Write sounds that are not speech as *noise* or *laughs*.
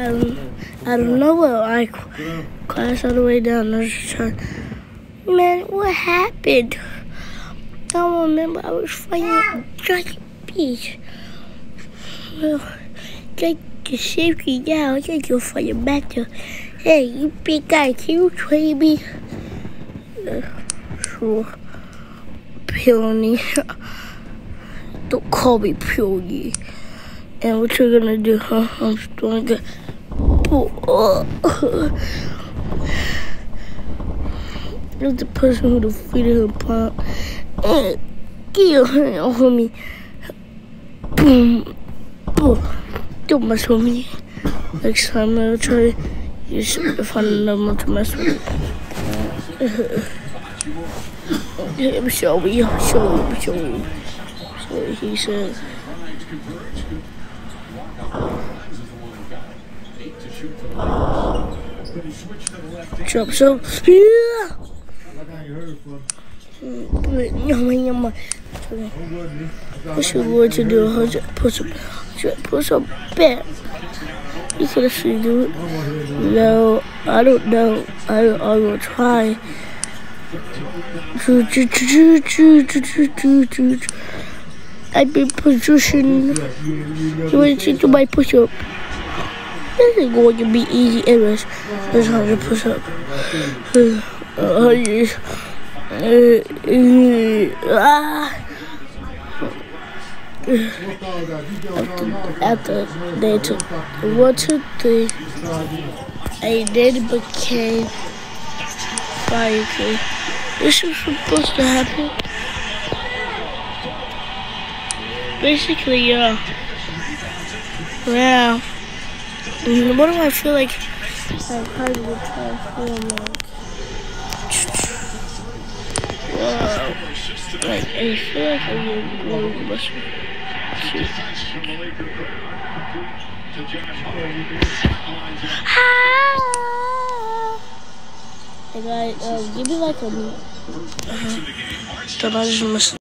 I don't, I know I crashed all the way down. I was trying. Man, what happened? I don't remember. I was fighting a Giant Beast. Well, take the safety down. I think fight him back to. Hey, you big guy, can you train me? Uh, sure. Peony. *laughs* Don't call me Peony. And what you're gonna do, huh? I'm just gonna You're the person who defeated him, Pop. And off of me. Boom. Oh. Don't mess with me. Next time I'll try. You should find another one to mess with. Him show me, show me, show me. So he said. Jump, so yeah. Yummy, yummy. Push your boy to do a hundred push up, push up, bet. You have seen do it. No, I don't know. I don't, I will try. I've been pushing. You want to do my push up? This is going to be easy anyways. Try to push up. Ah. After, after they took one, two, three, I then became fire. This was supposed to happen. Basically, yeah. Yeah. What do I feel like? I kind of transform like. Wow. Like, I feel like I'm gonna go much. Hey guys, um, give me like a. Uh,